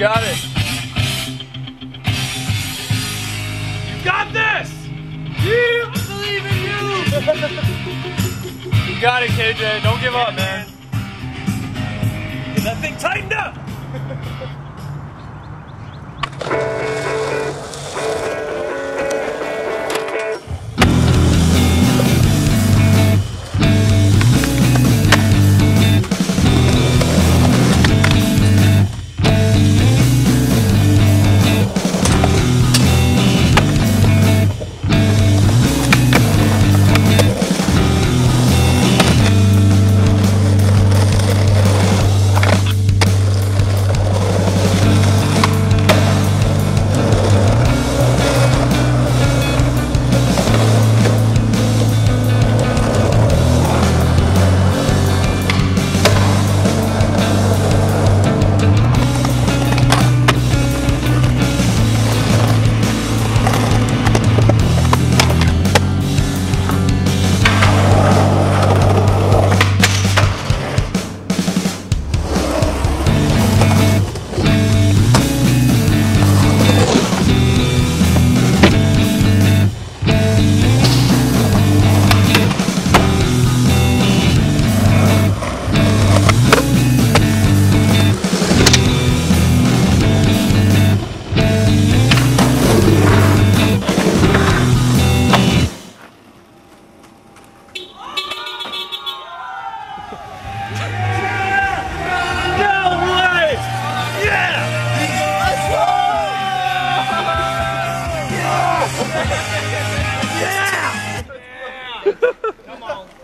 got it. You got this! I believe in you. you got it, KJ. Don't give up, man. Get that thing tightened up! Yeah! Yeah! Come on.